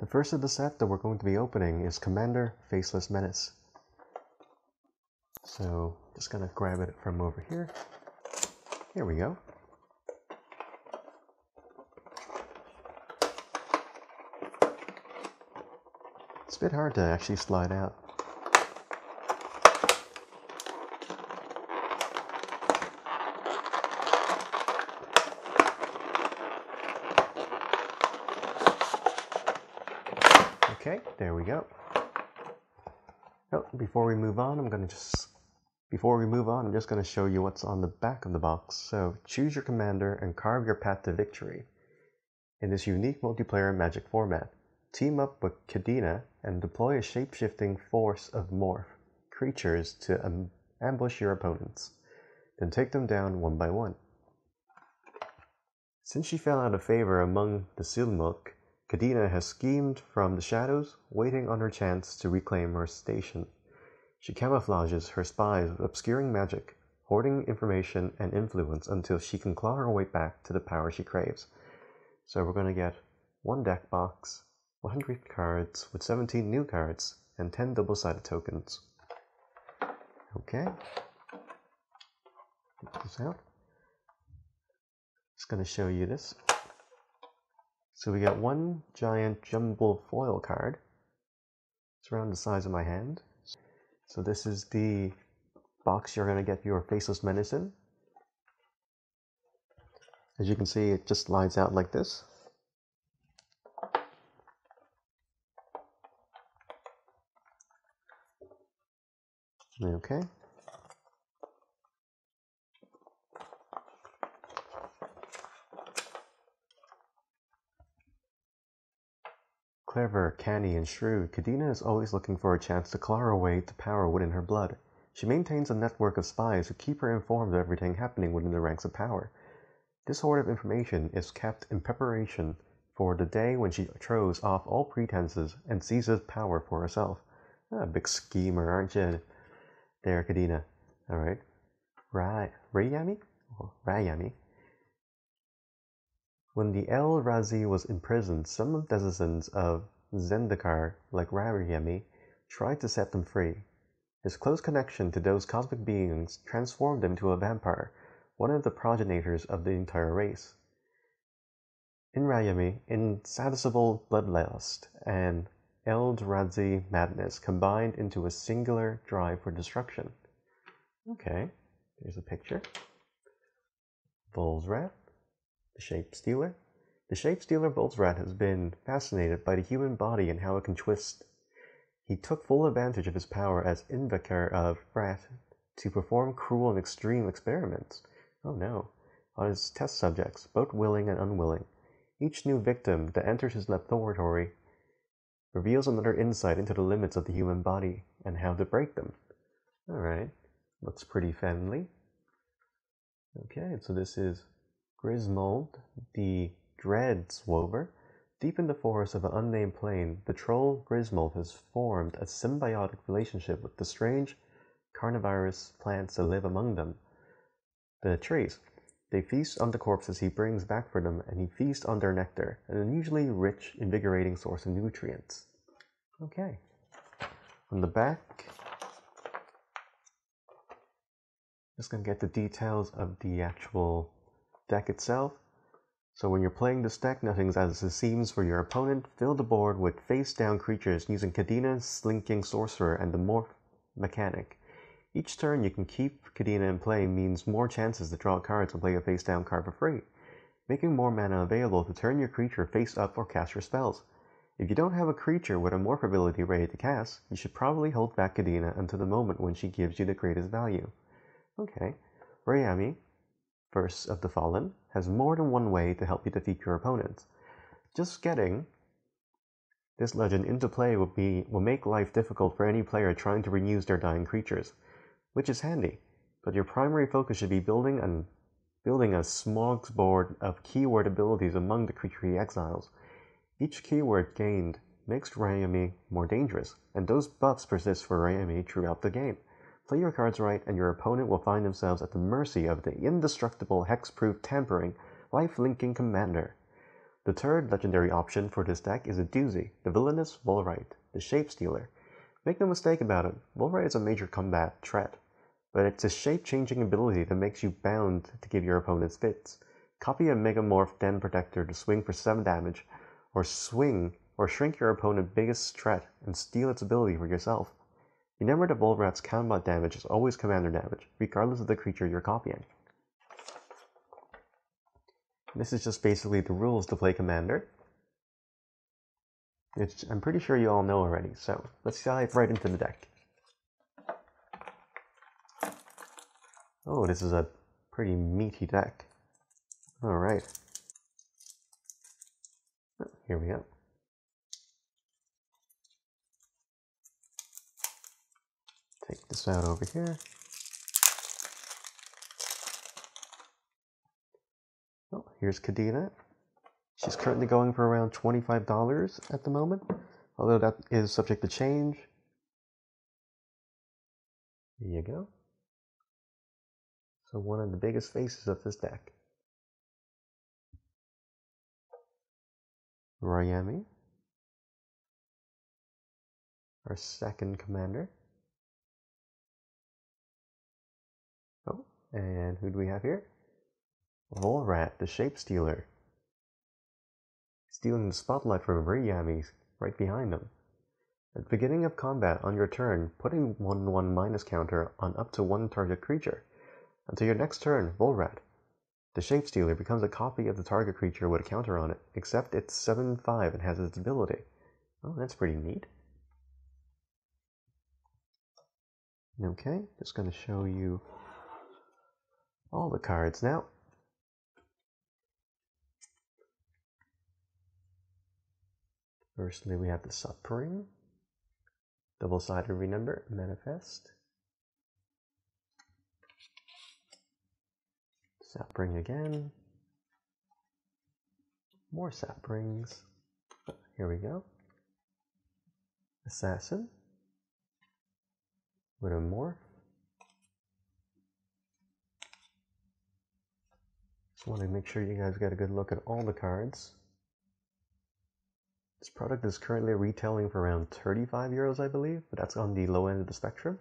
The first of the set that we're going to be opening is Commander Faceless Menace. So just gonna grab it from over here. Here we go. It's a bit hard to actually slide out. Okay, there we go. Oh, before we move on, I'm going to just before we move on, I'm just going to show you what's on the back of the box. So choose your commander and carve your path to victory. In this unique multiplayer magic format, team up with Kadena and deploy a shape-shifting force of morph creatures to um, ambush your opponents. Then take them down one by one. Since she fell out of favor among the Silumgar, Kadena has schemed from the shadows, waiting on her chance to reclaim her station. She camouflages her spies with obscuring magic, hoarding information and influence until she can claw her way back to the power she craves. So we're going to get one deck box, 100 cards with 17 new cards, and 10 double-sided tokens. Okay. Get this out. Just going to show you this. So we got one giant jumbo foil card. It's around the size of my hand. So this is the box you're going to get your Faceless Menace in. As you can see, it just slides out like this. Okay. Clever, canny, and shrewd, Kadena is always looking for a chance to claw her way to power within her blood. She maintains a network of spies who keep her informed of everything happening within the ranks of power. This hoard of information is kept in preparation for the day when she throws off all pretenses and seizes power for herself. Ah, big schemer, aren't you? There, Kadena. Alright. Right. Rayami? Rayami. When the Eldrazi was imprisoned, some of the citizens of Zendikar, like Rayami, tried to set them free. His close connection to those cosmic beings transformed him into a vampire, one of the progenitors of the entire race. In Rayami, insatiable bloodlust and Eldrazi madness combined into a singular drive for destruction. Okay, here's a picture. Bull's Volrath the Shape Stealer. The Shape Stealer Volsrath has been fascinated by the human body and how it can twist. He took full advantage of his power as Invoker of Wrath to perform cruel and extreme experiments. Oh no. On his test subjects, both willing and unwilling. Each new victim that enters his laboratory reveals another insight into the limits of the human body and how to break them. Alright, looks pretty friendly. Okay, so this is Grismold, the Dreadsower. Deep in the forest of an unnamed plane, the troll Grismold has formed a symbiotic relationship with the strange carnivorous plants that live among them. The trees. They feast on the corpses he brings back for them, and he feasts on their nectar, an unusually rich, invigorating source of nutrients. Okay. On the back, just gonna get the details of the actual deck itself. So when you're playing this deck, nothing's as it seems for your opponent. Fill the board with face-down creatures using Kadena, Slinking Sorcerer, and the Morph mechanic. Each turn you can keep Kadena in play means more chances to draw cards and play a face-down card for free, making more mana available to turn your creature face up or cast your spells. If you don't have a creature with a Morph ability ready to cast, you should probably hold back Kadena until the moment when she gives you the greatest value. Okay, Rayami, First of the Fallen has more than one way to help you defeat your opponents. Just getting this legend into play will, be, will make life difficult for any player trying to reuse their dying creatures, which is handy, but your primary focus should be building, an, building a smorgasbord of keyword abilities among the creature he exiles. Each keyword gained makes Rayami more dangerous, and those buffs persist for Rayami throughout the game. Play your cards right, and your opponent will find themselves at the mercy of the indestructible, hex-proof, tampering, life-linking commander. The third legendary option for this deck is a doozy, the villainous Volrite, the Shape Stealer. Make no mistake about it, Volrite is a major combat threat, but it's a shape-changing ability that makes you bound to give your opponents fits. Copy a Megamorph Den Protector to swing for 7 damage, or swing or shrink your opponent's biggest threat and steal its ability for yourself. Remember that Volrite's combat damage is always commander damage, regardless of the creature you're copying. This is just basically the rules to play commander. It's, I'm pretty sure you all know already, so let's dive right into the deck. Oh, this is a pretty meaty deck. Alright. Oh, here we go. Take this out over here. Oh, here's Kadena. She's currently going for around $25 at the moment, although that is subject to change. There you go. So one of the biggest faces of this deck. Rayami, our second commander. And who do we have here? Volrat, the Shape Stealer. Stealing the spotlight from Rayami right behind them. At the beginning of combat on your turn, putting 1 1 minus counter on up to one target creature. Until your next turn, Volrat. The Shape Stealer becomes a copy of the target creature with a counter on it, except it's 7 5 and has its ability. Oh, that's pretty neat. Okay, just going to show you all the cards now. Firstly, we have the Subring, double-sided Renumber, Manifest, Saproling again, more Saprolings, here we go, Assassin, a Morph, want to make sure you guys get a good look at all the cards. This product is currently retailing for around 35 euros, I believe, but that's on the low end of the spectrum.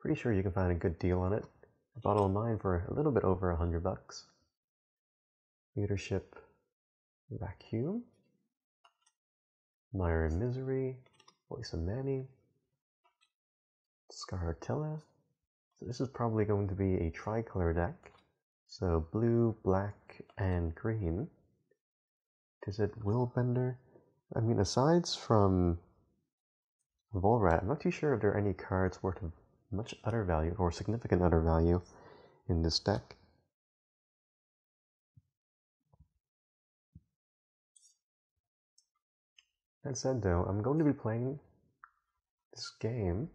Pretty sure you can find a good deal on it. I bought it online for a little bit over a hundred bucks. Leadership Vacuum, Mire and Misery, Voice of Many, Scaretiller. So this is probably going to be a tricolor deck. So blue, black, and green. Is it Willbender? I mean, aside from Volrat, I'm not too sure if there are any cards worth of much other value or significant other value in this deck. That said, though, I'm going to be playing this game.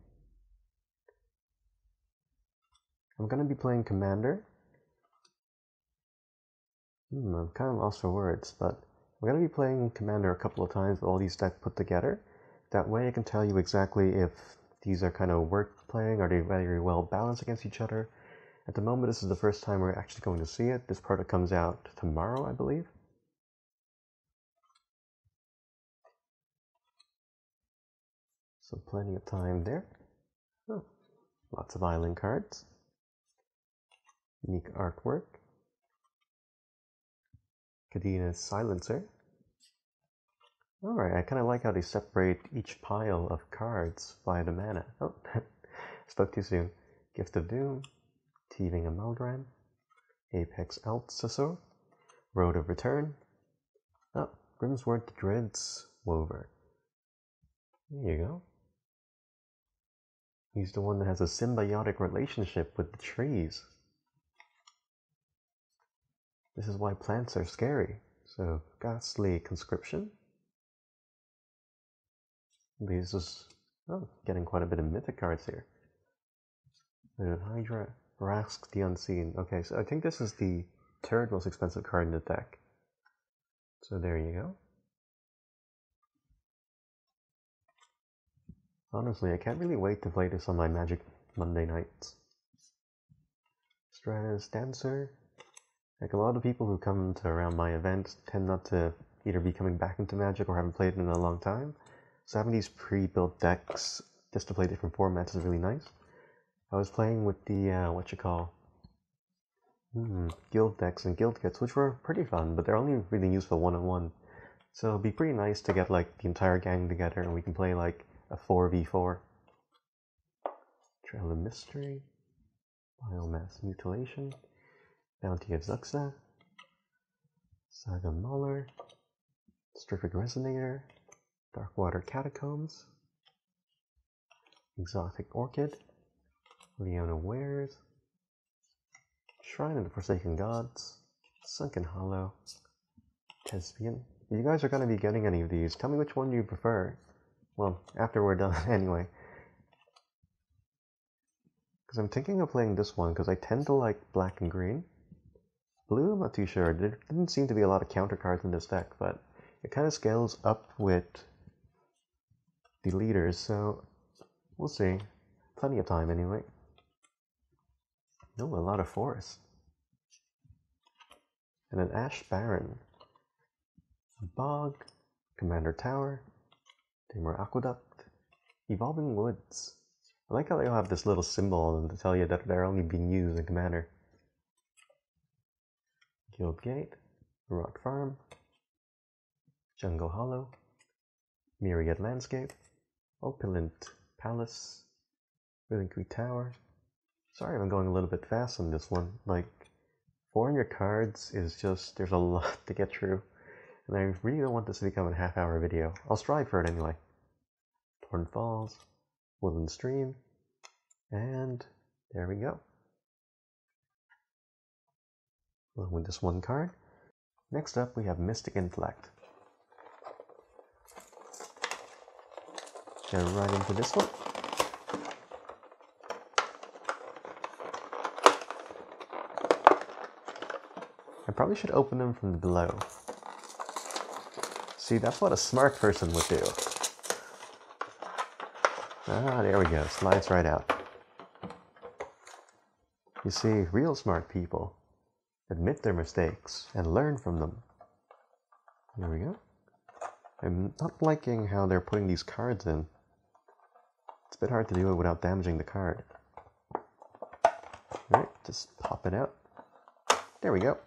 I'm going to be playing Commander. Hmm, I'm kind of lost for words, but I'm going to be playing Commander a couple of times with all these decks put together. That way I can tell you exactly if these are kind of worth playing, are they very well balanced against each other. At the moment, this is the first time we're actually going to see it. This product comes out tomorrow, I believe. So plenty of time there. Oh, lots of island cards. Unique artwork. Kadena's Silencer. Alright, I kind of like how they separate each pile of cards by the mana. Oh, spoke too soon. Gift of Doom, Teething Amalgam, Apex Altisaur, Road of Return. Oh, Grismold Dreads Wover. There you go. He's the one that has a symbiotic relationship with the trees. This is why plants are scary. So, Ghastly Conscription. This is oh, getting quite a bit of mythic cards here. Hydra, Rask the Unseen. Okay, so I think this is the third most expensive card in the deck. So there you go. Honestly, I can't really wait to play this on my Magic Monday nights. Stratus Dancer, Like a lot of people who come to around my event tend not to either be coming back into Magic or haven't played in a long time. So having these pre-built decks just to play different formats is really nice. I was playing with the uh, what you call hmm, guild decks and guild kits, which were pretty fun, but they're only really useful one on one. So it'd be pretty nice to get like the entire gang together and we can play like a 4v4. Trail of Mystery, Biomass Mutilation, Bounty of Zuxa, Sagu Mauler, Strific Resonator, Darkwater Catacombs, Exotic Orchard, Llanowar Wastes, Shrine of the Forsaken Gods, Sunken Hollow, Thespian. If you guys are going to be getting any of these, tell me which one you prefer. Well, after we're done, anyway. Because I'm thinking of playing this one, because I tend to like black and green. Blue, I'm not too sure. There didn't seem to be a lot of counter cards in this deck, but it kind of scales up with the leaders, so we'll see. Plenty of time anyway. No, a lot of forest. And an Ash Barrens. A Bog, Commander Tower, Dimir Aqueduct, Evolving Woods. I like how they all have this little symbol to tell you that they're only being used in Commander. Guild Gate, Rock Farm, Jungle Hollow, Myriad Landscape, Opulent Palace, Reliquary Tower. Sorry if I'm going a little bit fast on this one. Like, 400 cards is just, there's a lot to get through. And I really don't want this to become a half hour video. I'll strive for it anyway. Torn Falls, Woodland Stream, and there we go. Along with this one card. Next up, we have Mystic Intellect. Get right into this one. I probably should open them from below. See, that's what a smart person would do. Ah, there we go. Slides right out. You see, real smart people admit their mistakes and learn from them. There we go. I'm not liking how they're putting these cards in. It's a bit hard to do it without damaging the card. Alright, just pop it out. There we go.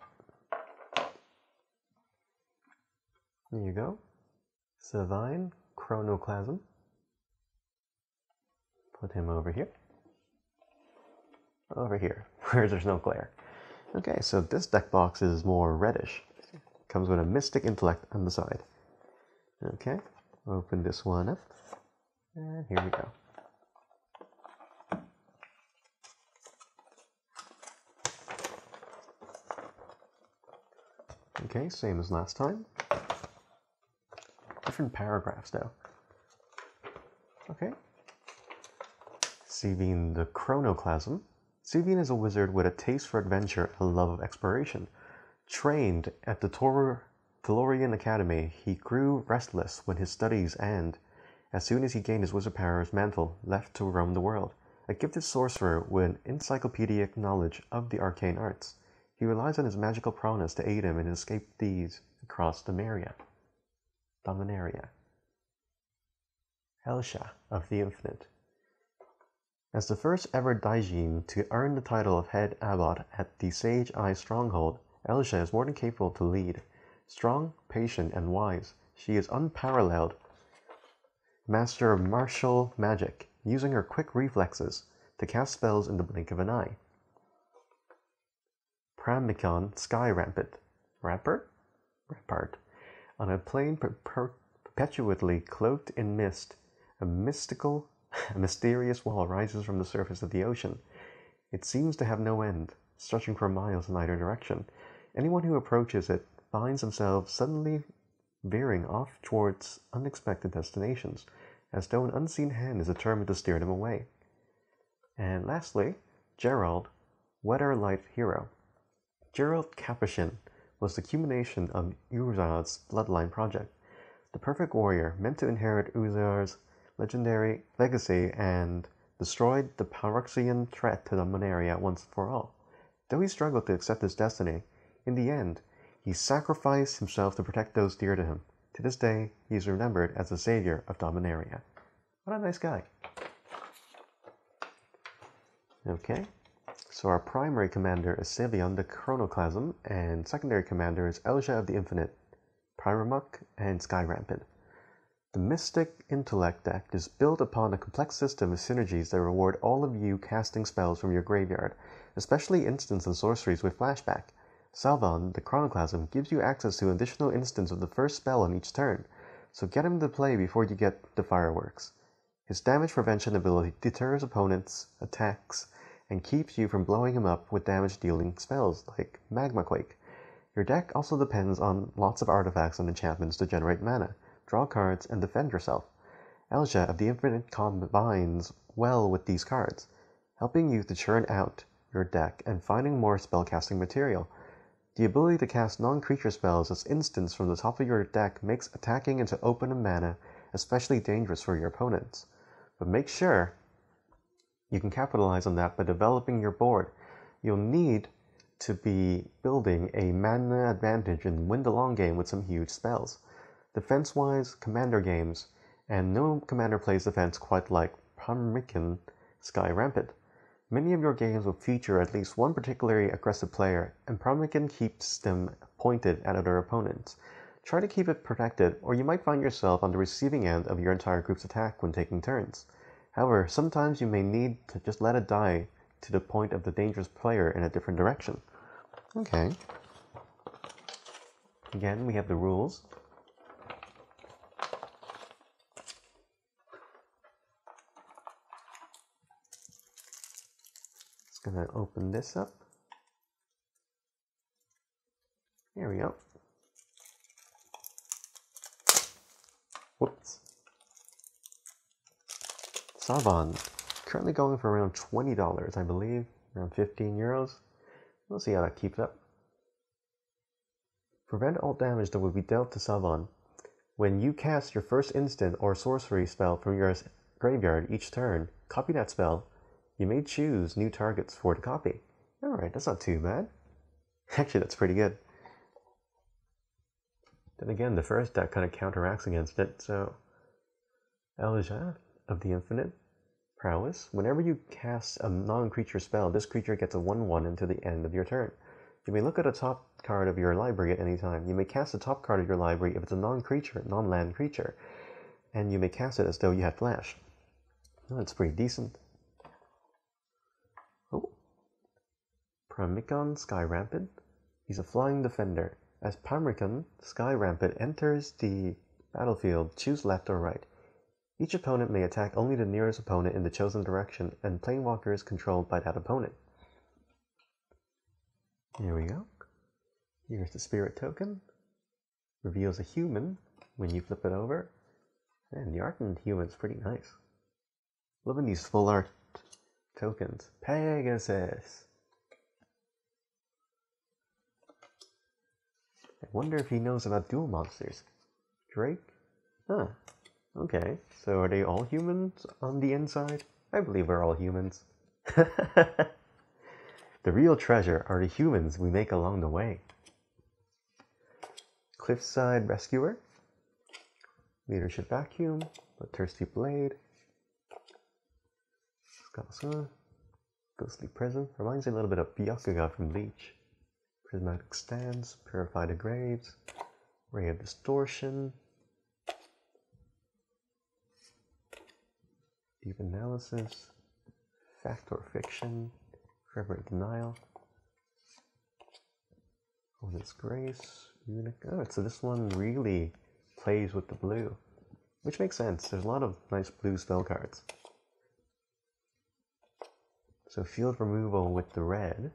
There you go. Sevinne, Chronoclasm. Put him over here. Over here, where there's no glare. Okay, so this deck box is more reddish. Comes with a Mystic Intellect on the side. Okay, open this one up. And here we go. Okay, same as last time different paragraphs though. Okay. Sevinne the Chronoclasm. Sevinne is a wizard with a taste for adventure and a love of exploration. Trained at the Tor- Tolarian Academy, he grew restless when his studies and, as soon as he gained his wizard powers mantle, left to roam the world. A gifted sorcerer with an encyclopedic knowledge of the arcane arts, he relies on his magical prowess to aid him in his escape deeds across the Maria. Dominaria. Elsha of the Infinite. As the first ever djinn to earn the title of head abbot at the Sage Eye Stronghold, Elsha is more than capable to lead. Strong, patient, and wise, she is unparalleled master of martial magic, using her quick reflexes to cast spells in the blink of an eye. Pramikon Sky Rampart. Rampart? Rampart on a plain perpetually cloaked in mist, a mystical, a mysterious wall rises from the surface of the ocean. It seems to have no end, stretching for miles in either direction. Anyone who approaches it finds themselves suddenly veering off towards unexpected destinations, as though an unseen hand is determined to steer them away. And lastly, Gerald, Weatherlight Hero. Gerald Capashen was the culmination of Urza's bloodline project. The perfect warrior, meant to inherit Urza's legendary legacy and destroyed the Phyrexian threat to the Dominaria once for all. Though he struggled to accept his destiny, In the end, he sacrificed himself to protect those dear to him. To this day, he is remembered as the savior of Dominaria. What a nice guy. Okay, so our primary commander is Sevinne the Chronoclasm, and secondary commander is Elsha of the Infinite, Pramikon, and Sky Rampart. The Mystic Intellect deck is built upon a complex system of synergies that reward all of you casting spells from your graveyard, especially instants and sorceries with flashback. Salvan, the Chronoclasm, gives you access to an additional instance of the first spell on each turn, so get him to play before you get the fireworks. His damage prevention ability deters opponents' attacks and keeps you from blowing him up with damage dealing spells like Magma Quake. Your deck also depends on lots of artifacts and enchantments to generate mana, draw cards, and defend yourself. Elsha of the Infinite combines well with these cards, helping you to churn out your deck and finding more spellcasting material. The ability to cast non creature spells as instants from the top of your deck makes attacking into open mana especially dangerous for your opponents. But make sure you can capitalize on that by developing your board. You'll need to be building a mana advantage and win the long game with some huge spells. Defense wise, commander games, and no commander plays defense quite like Pramikon Sky Rampart. Many of your games will feature at least one particularly aggressive player, and Pramikon keeps them pointed at other opponents. Try to keep it protected, or you might find yourself on the receiving end of your entire group's attack when taking turns. However, sometimes you may need to just let it die to the point of the dangerous player in a different direction. Okay. Again, we have the rules. Just gonna open this up. There we go. Whoops. Sevinne, currently going for around $20, I believe, around 15 euros. We'll see how that keeps up. Prevent all damage that would be dealt to Sevinne. When you cast your first instant or sorcery spell from your graveyard each turn, copy that spell. You may choose new targets for the copy. Alright, that's not too bad. Actually, that's pretty good. Then again, the first deck kind of counteracts against it, so Elsha of the Infinite Prowess. Whenever you cast a non-creature spell, this creature gets a 1-1 until the end of your turn. You may look at a top card of your library at any time. You may cast the top card of your library if it's a non-creature, non-land creature, and you may cast it as though you had flash. that's pretty decent. Pramikon Sky Rampart. He's a flying defender. As Pramikon Sky Rampart enters the battlefield, choose left or right. Each opponent may attack only the nearest opponent in the chosen direction, and Planewalker is controlled by that opponent. Here we go. Here's the spirit token. Reveals a human when you flip it over. And the art in the human's pretty nice. Loving these full art tokens. Pegasus. I wonder if he knows about dual monsters. Drake? Huh. Okay, so are they all humans on the inside? I believe we're all humans. the real treasure are the humans we make along the way. Cliffside Rescuer, Leadership Vacuum, The Thirsty Blade, Scalsa, Ghostly Prison. reminds me a little bit of Byakuya from Bleach. Prismatic Stance, Purify the Graves, Ray of Distortion, deep analysis, fact or fiction, forever denial, this grace, unique. Oh, so this one really plays with the blue, which makes sense. There's a lot of nice blue spell cards. So field removal with the red.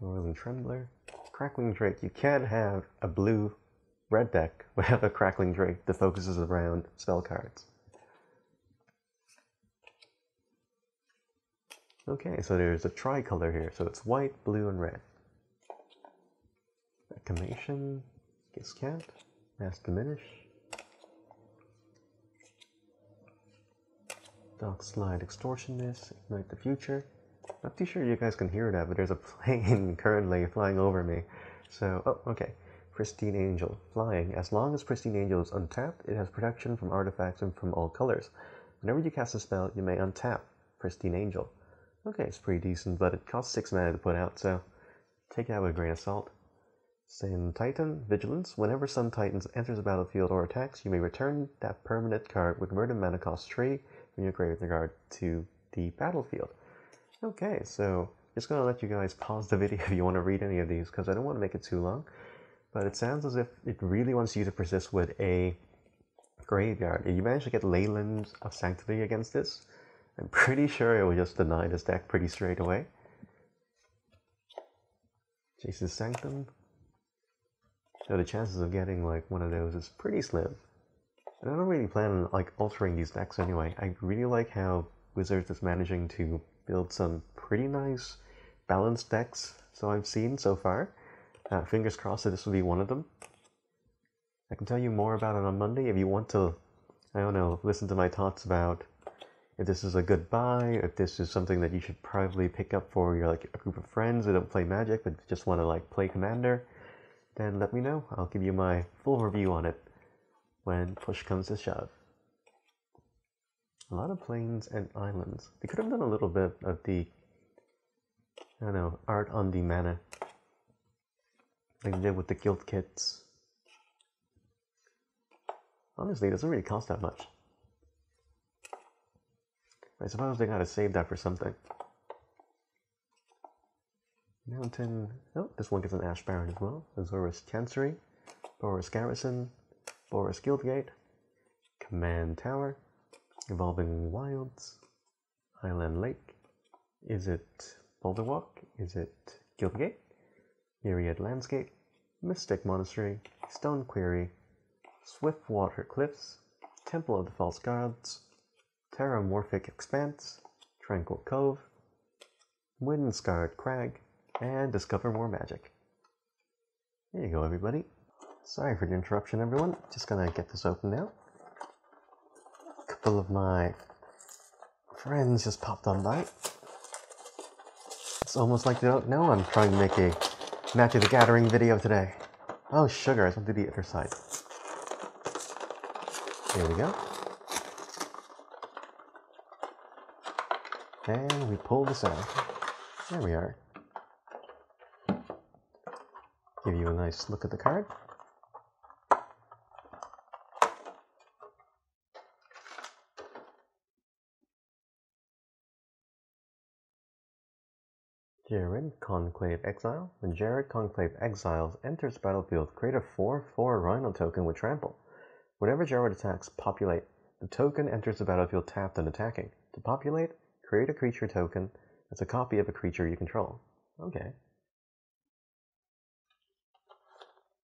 Roiling Trembler. Crackling Drake. You can't have a blue red deck without a Crackling Drake that focuses around spell cards. Okay, so there's a tricolor here. So it's white, blue, and red. Acclamation, Giscant, Mass Diminish. Dockside Extortionist, Ignite the Future. Not too sure you guys can hear that, but there's a plane currently flying over me. So, oh, okay. Pristine Angel. Flying. As long as Pristine Angel is untapped, it has protection from artifacts and from all colors. Whenever you cast a spell, you may untap Pristine Angel. Okay, it's pretty decent, but it costs 6 mana to put out, so take it with a grain of salt. Sun Titan, Vigilance. Whenever Sun Titans enters the battlefield or attacks, you may return that permanent card with converted mana cost 3 from your graveyard to the battlefield. Okay, so just gonna let you guys pause the video if you want to read any of these because I don't want to make it too long. But it sounds as if it really wants you to persist with a graveyard. If you manage to get Leyline of Sanctity against this, I'm pretty sure it will just deny this deck pretty straight away. Jace's Sanctum. So the chances of getting like one of those is pretty slim. And I don't really plan on like altering these decks anyway. I really like how Wizards is managing to build some pretty nice balanced decks so I've seen so far. Uh, fingers crossed that this will be one of them. I can tell you more about it on Monday if you want to, I don't know, listen to my thoughts about if this is a good buy, if this is something that you should probably pick up for your like a group of friends that don't play Magic but just want to like play Commander, then let me know. I'll give you my full review on it when push comes to shove. A lot of plains and islands. They could have done a little bit of the, I don't know, art on the mana. Like they did with the guild kits. Honestly, it doesn't really cost that much. I suppose they gotta save that for something. Mountain. Oh, this one gets an Ash Barrens as well. Azorius Chancery, Boros Garrison, Boros Guildgate, Command Tower, Evolving Wilds, Highland Lake. Is it Boulder Walk? Is it Guildgate? Myriad Landscape, Mystic Monastery, Stone Quarry, Swiftwater Cliffs, Temple of the False Gods, Terramorphic Expanse, Tranquil Cove, Wind Scarred Crag, and discover more magic. There you go, everybody. Sorry for the interruption, everyone. Just gonna get this open now. Couple of my friends just popped on by. It's almost like they don't know I'm trying to make a Magic the Gathering video today. Oh, sugar, I went to the other side. There we go. And we pull this out. There we are. Give you a nice look at the card. Ghired Conclave Exile. When Ghired Conclave Exiles enters battlefield, create a 4-4 Rhino token with Trample. Whenever Ghired attacks, populate. The token enters the battlefield tapped and attacking. To populate, create a creature token that's a copy of a creature you control. Okay.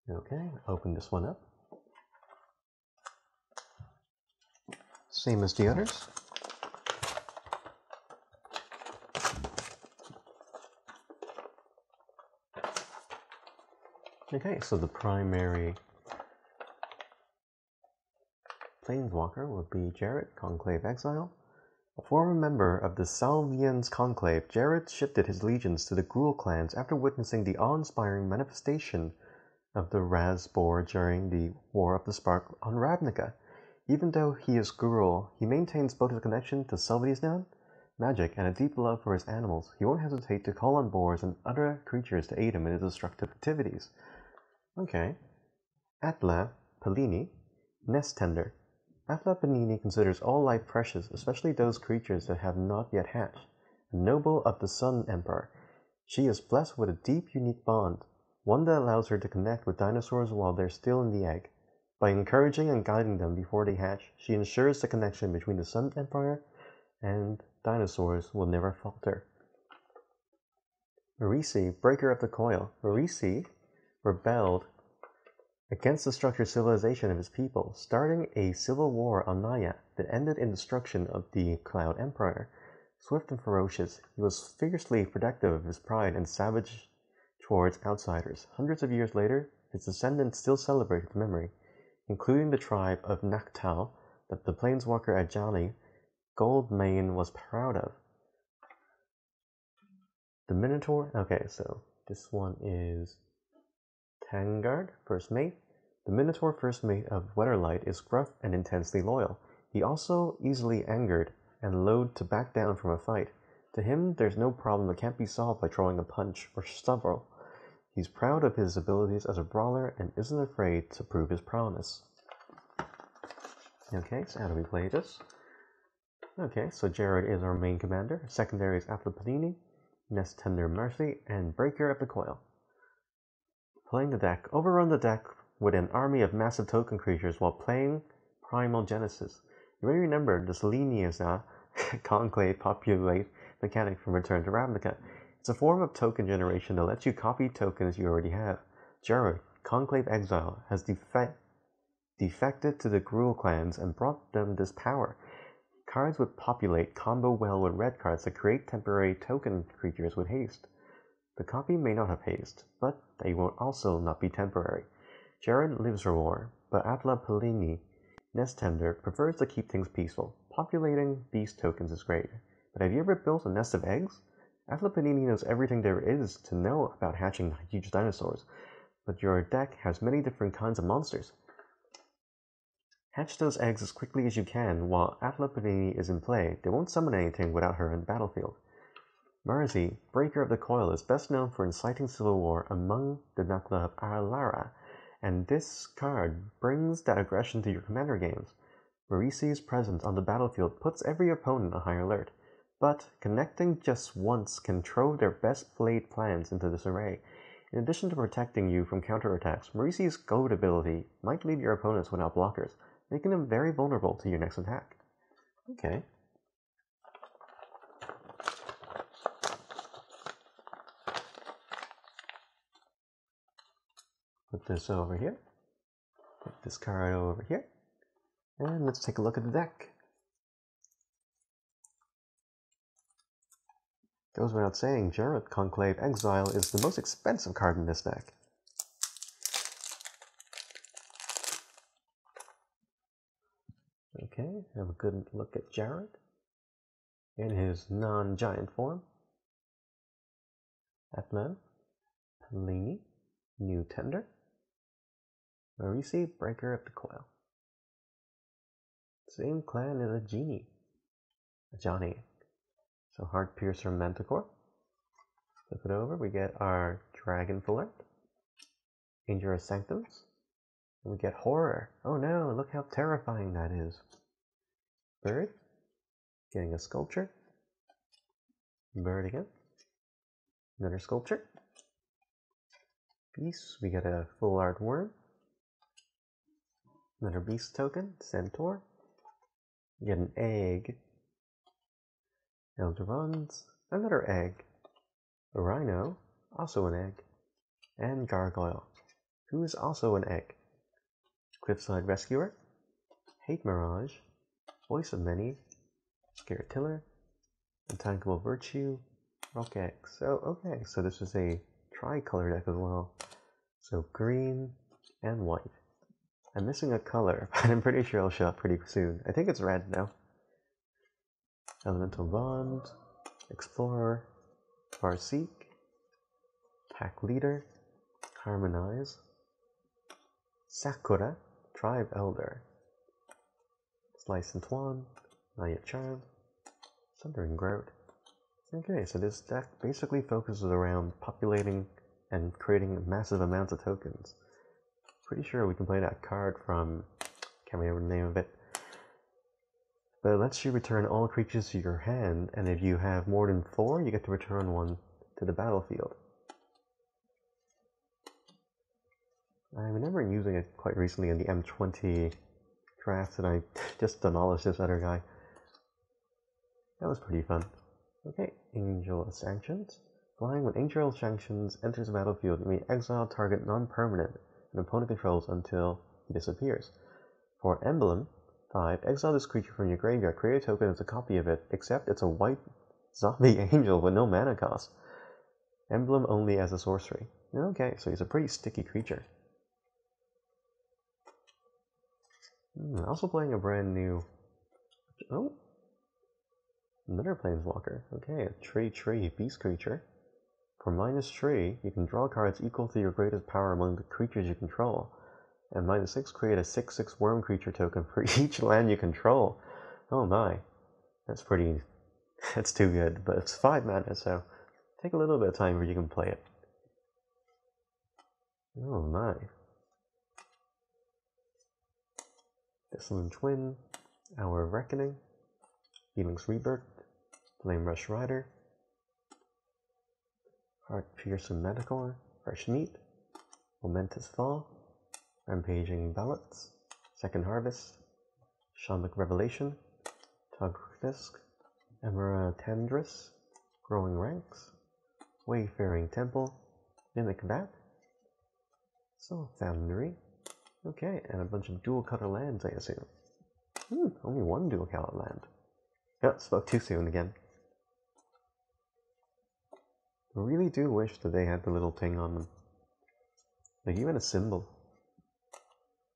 Okay, open this one up. Same as the others. Okay, so the primary Planeswalker would be Ghired, Conclave Exile. A former member of the Selesnya Conclave, Ghired shifted his legions to the Gruul clans after witnessing the awe-inspiring manifestation of the Ras-Bor during the War of the Spark on Ravnica. Even though he is Gruul, he maintains both a connection to Salvian magic and a deep love for his animals. He won't hesitate to call on boars and other creatures to aid him in his destructive activities. Okay. Atla Palani, Nest Tender. Atla Palani considers all life precious, especially those creatures that have not yet hatched. A noble of the Sun Emperor, she is blessed with a deep, unique bond, one that allows her to connect with dinosaurs while they're still in the egg. By encouraging and guiding them before they hatch, she ensures the connection between the Sun Empire and dinosaurs will never falter. Marisi, Breaker of the Coil. Marisi rebelled against the structured civilization of his people, starting a civil war on Naya that ended in the destruction of the Cloud Empire. Swift and ferocious, he was fiercely protective of his pride and savage towards outsiders. Hundreds of years later, his descendants still celebrate his memory, including the tribe of Nacatl that the planeswalker Ajani Goldmane was proud of. The Minotaur, okay, so this one is Tahngarth, first mate. The Minotaur first mate of Weatherlight is gruff and intensely loyal. He also easily angered and loath to back down from a fight. To him, there's no problem that can't be solved by throwing a punch or several. He's proud of his abilities as a brawler and isn't afraid to prove his prowess. Okay, so how do we play this? Okay, so Ghired is our main commander. Secondary is Atla Palani, Nest Tender Mercy, and Breaker of the Coil. Playing the deck. Overrun the deck with an army of massive token creatures while playing Primal Genesis. You may remember this Leniasa uh, conclave populate mechanic from Return to Ravnica. It's a form of token generation that lets you copy tokens you already have. Ghired, Conclave Exile, has defect defected to the Gruul clans and brought them this power. Cards would populate combo well with red cards to create temporary token creatures with haste. The copy may not have haste, but they will also not be temporary. Ghired lives for war, but Atla Palani, Nest Tender, prefers to keep things peaceful. Populating these tokens is great, but have you ever built a nest of eggs? Atla Palani knows everything there is to know about hatching huge dinosaurs, but your deck has many different kinds of monsters. Hatch those eggs as quickly as you can while Atla Palani is in play. They won't summon anything without her in the battlefield. Marisi, Breaker of the Coil, is best known for inciting civil war among the Nacatl of Alara, and this card brings that aggression to your commander games. Marisi's presence on the battlefield puts every opponent on high alert, but connecting just once can throw their best laid plans into disarray. In addition to protecting you from counterattacks, Marisi's Goad ability might leave your opponents without blockers, making them very vulnerable to your next attack. Okay. Put this over here. Put this card over here. And let's take a look at the deck. Goes without saying, Ghired Conclave Exile is the most expensive card in this deck. Okay, have a good look at Ghired in his non-giant form. Atman, Palani, New Tender, Marisi, Breaker of the Coil. Same clan as a genie, a Johnny. So Heart Piercer Manticore. Flip it over, we get our Dragon Fuller, Injurious Sanctums, and we get Horror. Oh no, look how terrifying that is. Bird, getting a sculpture. Bird again. Another sculpture. Beast, we get a full art worm. Another beast token, centaur. We get an egg. Elderons, another egg. A rhino, also an egg. And gargoyle, who is also an egg. Cliffside Rescuer, Hate Mirage, Voice of Many, Scaretiller, Untankable Virtue, Okay, So, oh, okay, so this is a tricolor deck as well. So green and white. I'm missing a color, but I'm pretty sure I'll show up pretty soon. I think it's red now. Elemental Bond, Explorer, Farseek, Pack Leader, Harmonize, Sakura, Tribe Elder, Slice and Twan, Naya Charm, Sundering Growth. Okay, so this deck basically focuses around populating and creating massive amounts of tokens. Pretty sure we can play that card from, can't remember the name of it, but it lets you return all creatures to your hand, and if you have more than four, you get to return one to the battlefield. I remember using it quite recently in the M20 draft, and I just demolished this other guy. That was pretty fun. Okay, Angel Sanctions. Flying when Angel Sanctions enters the battlefield, you may exile target non-permanent an opponent controls until he disappears. For Embalm 5, exile this creature from your graveyard. Create a token as a copy of it, except it's a white zombie angel with no mana cost. Embalm only as a sorcery. Okay, so he's a pretty sticky creature. Hmm, also playing a brand new... Oh! Another Planeswalker. Okay, a tree tree beast creature. For minus 3, you can draw cards equal to your greatest power among the creatures you control. And minus 6, create a 6 6 worm creature token for each land you control. Oh my. That's pretty. That's too good, but it's 5 mana, so take a little bit of time before you can play it. Oh my. Dissolent Twin, Hour of Reckoning, Helix Rebirth, Flamerush Rider, Heart Piercing Manticore, Fresh Meat, Momentous Fall, Rampaging Baloths, Second Harvest, Shamanic Revelation, Tug Disc, Emera Tendris, Growing Ranks, Wayfaring Temple, Mimic Vat, Soul Foundry, okay, and a bunch of dual color lands, I assume. Hmm, only one dual color land. Yep, spoke too soon again. I really do wish that they had the little thing on them. Like even a symbol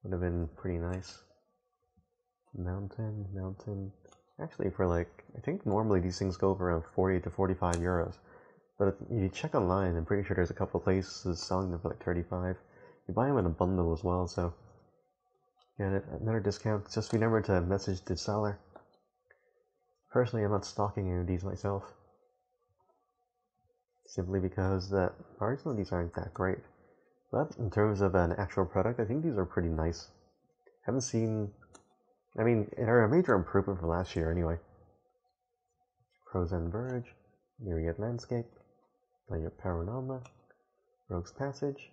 would have been pretty nice. Mountain, mountain. Actually, for like, I think normally these things go for around 40 to 45 euros. But if you check online, I'm pretty sure there's a couple places selling them for like 35. You buy them in a bundle as well, so get. Another discount. Just remember to message the seller. Personally, I'm not stocking any of these myself. Simply because the margins of these aren't that great. But in terms of an actual product, I think these are pretty nice. Haven't seen. I mean, they're a major improvement from last year anyway. Krosan Verge, Myriad Landscape, Naya Panorama, Rogue's Passage,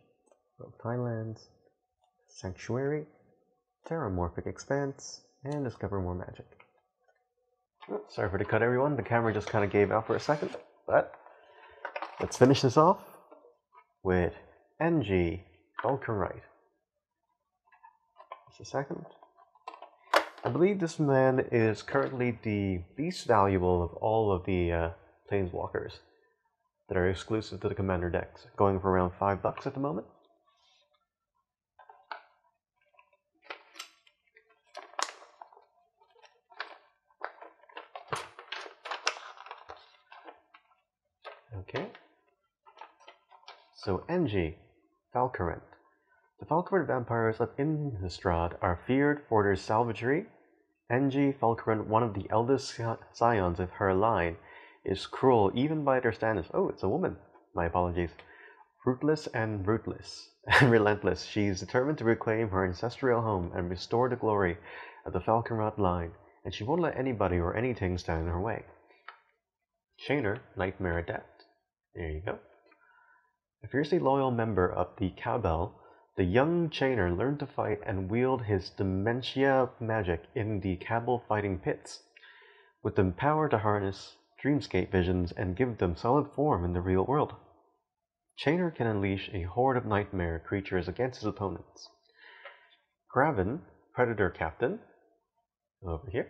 Rugged Highlands, Sanctuary, Terramorphic Expanse, and Discover More Magic. Sorry for the cut, everyone. The camera just kind of gave out for a second, but let's finish this off with Anje Vulcan Just a second. I believe this man is currently the least valuable of all of the uh, planeswalkers that are exclusive to the commander decks, going for around five bucks at the moment. Okay. So Anje, Falkenrath. The Falkenrath vampires of Innistrad are feared for their savagery. Anje Falkenrath, one of the eldest scions of her line, is cruel even by their standards. Oh, it's a woman. My apologies. Ruthless and rootless and relentless, she is determined to reclaim her ancestral home and restore the glory of the Falkenrath line, and she won't let anybody or anything stand in her way. Chainer, Nightmare Adept. There you go. Fiercely loyal member of the Cabal, the young Chainer learned to fight and wield his dementia magic in the Cabal fighting pits, with the power to harness dreamscape visions and give them solid form in the real world. Chainer can unleash a horde of nightmare creatures against his opponents. Greven, Predator Captain, over here.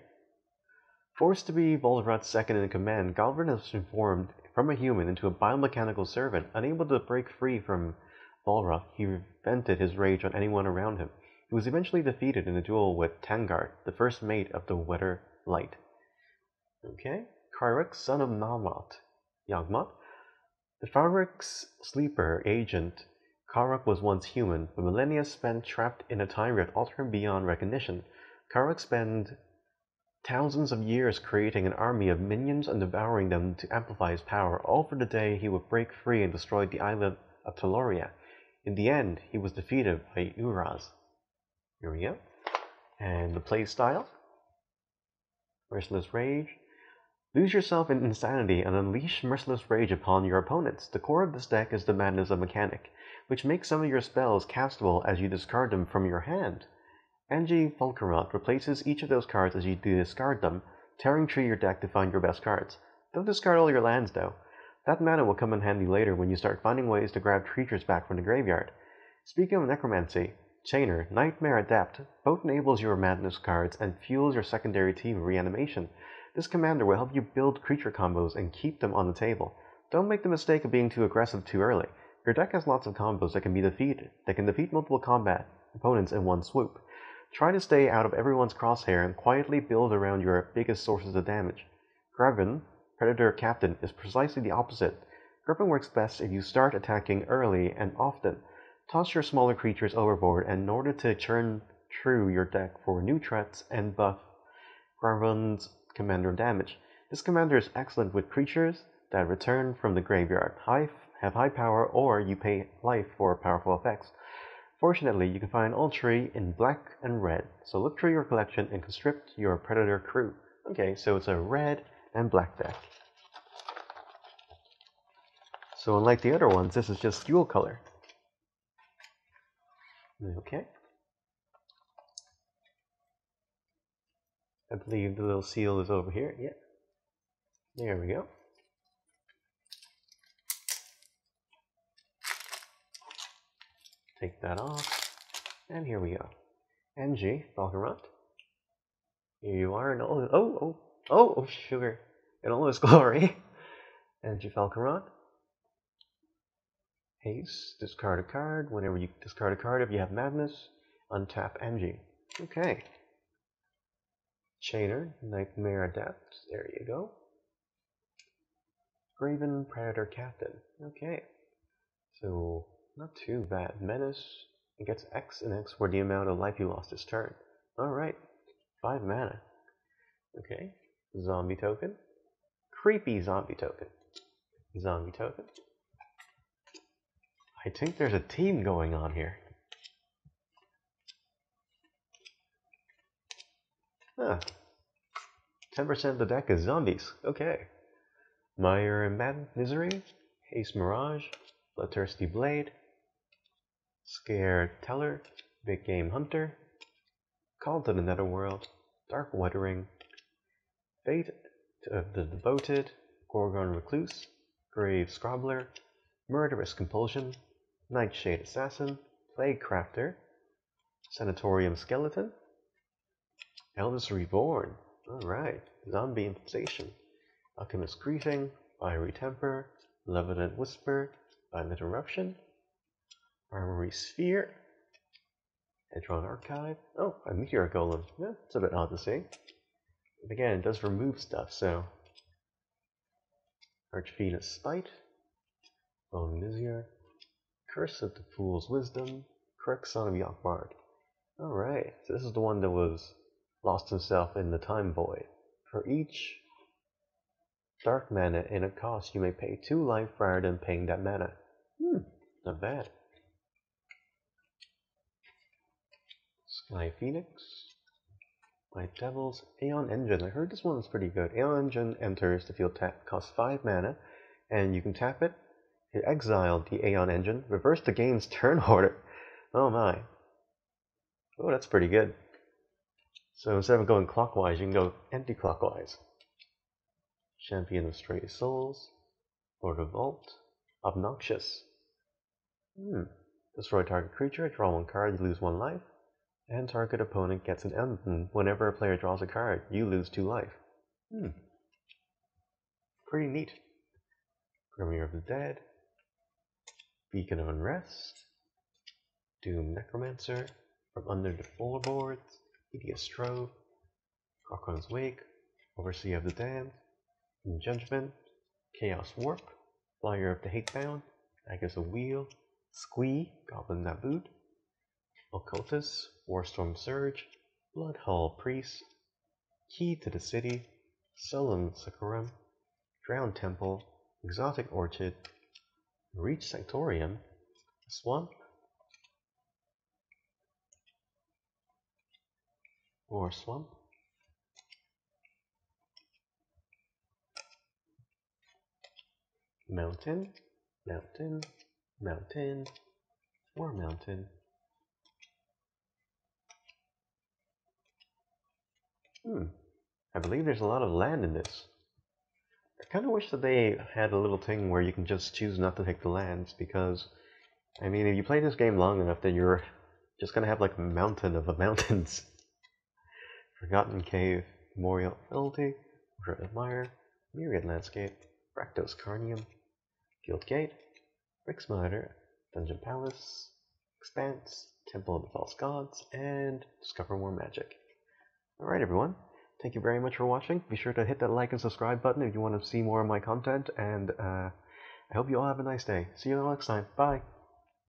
Forced to be Volrath's second in command, Greven has transformed from a human into a biomechanical servant, unable to break free from Volrath, he vented his rage on anyone around him. He was eventually defeated in a duel with Tahngarth, the first mate of the Weather Light. Okay, K'rrik, son of Namat, Yawgmoth. The Fabric's sleeper agent, K'rrik was once human, but millennia spent trapped in a time rift altering beyond recognition. K'rrik spent thousands of years creating an army of minions and devouring them to amplify his power, all for the day he would break free and destroy the island of Tolaria. In the end, he was defeated by Urza. Here we go. And the play style. Merciless Rage. Lose yourself in insanity and unleash merciless rage upon your opponents. The core of this deck is the Madness of Mechanic, which makes some of your spells castable as you discard them from your hand. Anje Falkenrath replaces each of those cards as you discard them, tearing through your deck to find your best cards. Don't discard all your lands though. That mana will come in handy later when you start finding ways to grab creatures back from the graveyard. Speaking of necromancy, Chainer, Nightmare Adept both enables your madness cards and fuels your secondary team reanimation. This commander will help you build creature combos and keep them on the table. Don't make the mistake of being too aggressive too early. Your deck has lots of combos that can be defeated, that can defeat multiple combat opponents in one swoop. Try to stay out of everyone's crosshair and quietly build around your biggest sources of damage. Greven, Predator Captain, is precisely the opposite. Gripping works best if you start attacking early and often. Toss your smaller creatures overboard and in order to churn through your deck for new threats and buff Greven's commander damage. This commander is excellent with creatures that return from the graveyard, high, have high power, or you pay life for powerful effects. Fortunately, you can find all three in black and red, so look through your collection and conscript your Predator crew. Okay, so it's a red and black deck. So unlike the other ones, this is just dual color. Okay. I believe the little seal is over here. Yeah. There we go. Take that off. And here we go. Anje, Falkenrath. Here you are in all oh, oh, oh, oh, sugar. In all his glory. Anje Falkenrath. Haste, discard a card. Whenever you discard a card, if you have Madness, untap Anje. Okay. Chainer, Nightmare Adept. There you go. Greven Predator Captain. Okay. So, not too bad. Menace gets X and X for the amount of life you lost this turn. Alright. 5 mana. Okay. Zombie token. Creepy zombie token. Zombie token. I think there's a team going on here. Huh. 10% of the deck is zombies. Okay. Mire and Mad Misery, Haste Mirage, Bloodthirsty Blade, Scared Teller, Big Game Hunter, Call to the Netherworld, Dark Withering, Fate of the Devoted, Gorgon Recluse, Grave Scrabbler, Murderous Compulsion, Nightshade Assassin, Plaguecrafter, Sanatorium Skeleton, Eldest Reborn. Alright. Zombie Infestation. Alchemist Greeting. Fiery Temper. Levitant Whisper. Violent Eruption. Armory Sphere. Hedron Archive. Oh, a Meteor Golem. Yeah, it's a bit odd to see. But again, it does remove stuff, so. Archfiend's Spite. Bone Vizier. Curse of the Fool's Wisdom. K'rrik Son of Yawgmoth. Alright, so this is the one that was lost himself in the time void. For each dark mana in a cost, you may pay two life rather than paying that mana. Hmm, not bad. Sky Phoenix, my Devils, Aeon Engine. I heard this one's pretty good. Aeon Engine enters the field tap, costs 5 mana, and you can tap it, hit exile the Aeon Engine, reverse the game's turn order. Oh my. Oh, that's pretty good. So instead of going clockwise, you can go anti-clockwise. Champion of Stray Souls, Lord of Vault, Obnoxious. Hmm. Destroy target creature, draw one card, lose one life, and target opponent gets an emblem. Whenever a player draws a card, you lose two life. Hmm. Pretty neat. Grimoire of the Dead, Beacon of Unrest, Doom Necromancer, from under the floorboards, Hideous Strove, Crocod's Wake, Overseer of the Damned, In Judgment, Chaos Warp, Flayer of the Hatebound, Agatha Wheel, Squee, Goblin Nabob, Occultus, Warstorm Surge, Bloodhull Priest, Key to the City, Solemn Simulacrum, Drowned Temple, Exotic Orchard, Reach Sanctorium, Swamp, or swamp. Mountain, mountain, mountain, more mountain. Hmm, I believe there's a lot of land in this. I kind of wish that they had a little thing where you can just choose not to take the lands because, I mean, if you play this game long enough, then you're just gonna have like a mountain of mountains. Forgotten Cave, Memorial Fidelity, Red Mire, Myriad Landscape, Rakdos Carnarium, Guild Gate, Rixmiter, Dungeon Palace, Expanse, Temple of the False Gods, and Discover More Magic. Alright everyone, thank you very much for watching. Be sure to hit that like and subscribe button if you want to see more of my content, and uh, I hope you all have a nice day. See you next time. Bye.